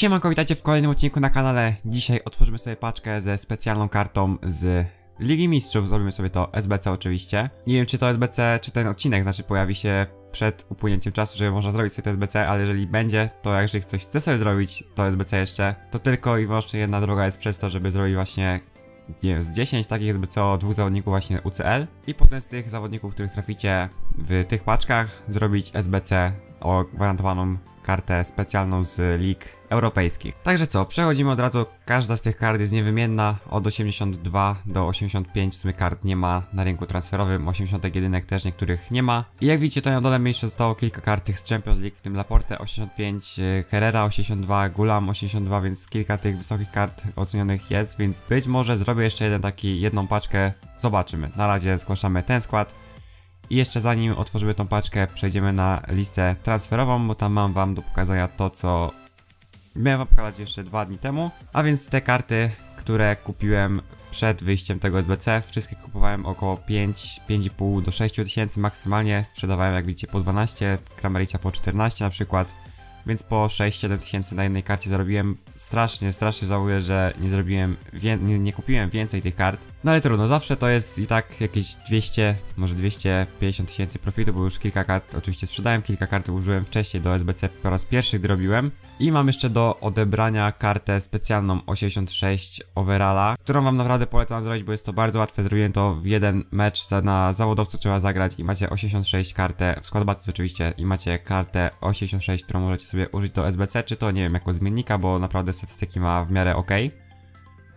Siemanko, witajcie w kolejnym odcinku na kanale. Dzisiaj otworzymy sobie paczkę ze specjalną kartą z Ligi Mistrzów. Zrobimy sobie to SBC oczywiście. Nie wiem czy to SBC, czy ten odcinek, znaczy pojawi się przed upłynięciem czasu, żeby można zrobić sobie to SBC, ale jeżeli będzie, to jeżeli ktoś chce sobie zrobić to SBC jeszcze, to tylko i wyłącznie jedna droga jest przez to, żeby zrobić właśnie nie wiem, z 10 takich SBC o dwóch zawodników właśnie UCL i potem z tych zawodników, których traficie w tych paczkach, zrobić SBC o gwarantowaną kartę specjalną z lig europejskich. Także co, przechodzimy od razu, każda z tych kart jest niewymienna, od 82 do 85 w sumie kart nie ma na rynku transferowym, 80 jedynek też niektórych nie ma. I jak widzicie to na dole jeszcze zostało kilka kart tych z Champions League, w tym Laporte 85, e, Herrera 82, Gulam 82, więc kilka tych wysokich kart ocenionych jest, więc być może zrobię jeszcze jeden taki, jedną paczkę, zobaczymy. Na razie zgłaszamy ten skład. I jeszcze zanim otworzymy tą paczkę, przejdziemy na listę transferową, bo tam mam wam do pokazania to, co miałem wam pokazać jeszcze dwa dni temu. A więc te karty, które kupiłem przed wyjściem tego SBC, wszystkie kupowałem około 5, 5,5 do 6 tysięcy maksymalnie, sprzedawałem jak widzicie po 12, Kramericia po 14 na przykład. Więc po 6-7 tysięcy na jednej karcie zarobiłem strasznie, strasznie żałuję, że nie zrobiłem, nie, nie kupiłem więcej tych kart. No ale trudno, zawsze to jest i tak jakieś 200, może 250 tysięcy profitu, bo już kilka kart oczywiście sprzedałem, kilka kart użyłem wcześniej do SBC po raz pierwszy, gdy robiłem. I mam jeszcze do odebrania kartę specjalną 86 overalla, którą wam naprawdę polecam zrobić, bo jest to bardzo łatwe, zrobiłem to w jeden mecz, na zawodowcu trzeba zagrać i macie 86 kartę, w składbacy oczywiście, i macie kartę 86, którą możecie sobie użyć do SBC, czy to nie wiem, jako zmiennika, bo naprawdę statystyki ma w miarę ok.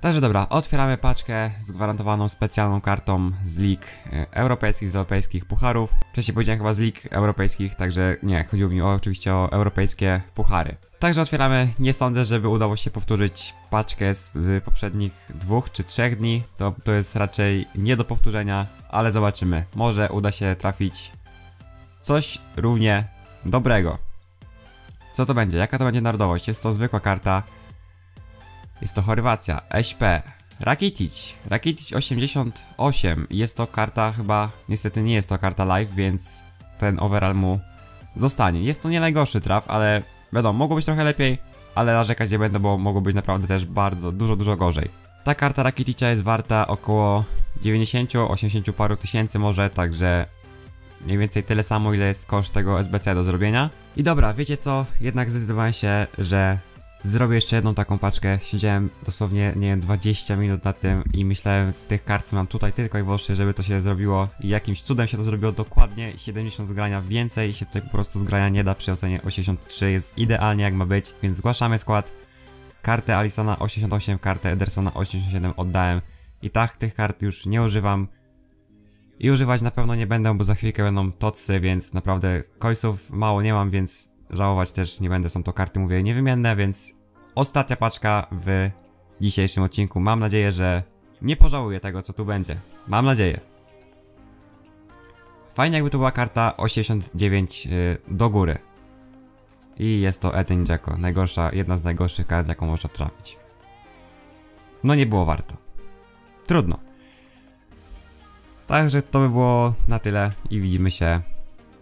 Także dobra, otwieramy paczkę z gwarantowaną specjalną kartą z lig e, europejskich, z europejskich pucharów. Wcześniej powiedziałem chyba z lig europejskich, także nie, chodziło mi o, oczywiście o europejskie puchary. Także otwieramy, nie sądzę, żeby udało się powtórzyć paczkę z poprzednich dwóch czy trzech dni. To, to jest raczej nie do powtórzenia, ale zobaczymy. Może uda się trafić coś równie dobrego. Co to będzie? Jaka to będzie narodowość? Jest to zwykła karta jest to Chorwacja, SP, Rakitic, Rakitic 88, jest to karta chyba, niestety nie jest to karta live, więc ten overall mu zostanie. Jest to nie najgorszy traf, ale wiadomo, mogło być trochę lepiej, ale narzekać nie będę, bo mogło być naprawdę też bardzo, dużo, dużo gorzej. Ta karta Rakitica jest warta około 90, 80 paru tysięcy może, także mniej więcej tyle samo, ile jest koszt tego SBC do zrobienia. I dobra, wiecie co? Jednak zdecydowałem się, że Zrobię jeszcze jedną taką paczkę. Siedziałem dosłownie, nie wiem, 20 minut nad tym i myślałem z tych kart, co mam tutaj tylko i wyłącznie, żeby to się zrobiło i jakimś cudem się to zrobiło dokładnie 70 zgrania więcej się tutaj po prostu zgrania nie da przy ocenie 83 jest idealnie jak ma być, więc zgłaszamy skład. Kartę Alisona 88, kartę Edersona 87 oddałem i tak tych kart już nie używam. I używać na pewno nie będę, bo za chwilkę będą tocy, więc naprawdę końców mało nie mam, więc żałować też nie będę, są to karty, mówię, niewymienne, więc ostatnia paczka w dzisiejszym odcinku. Mam nadzieję, że nie pożałuję tego, co tu będzie. Mam nadzieję. Fajnie jakby to była karta 89 yy, do góry. I jest to Eden Jacko, najgorsza, jedna z najgorszych kart, jaką można trafić. No nie było warto. Trudno. Także to by było na tyle i widzimy się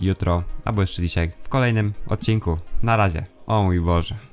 jutro, albo jeszcze dzisiaj w kolejnym odcinku. Na razie. O mój Boże.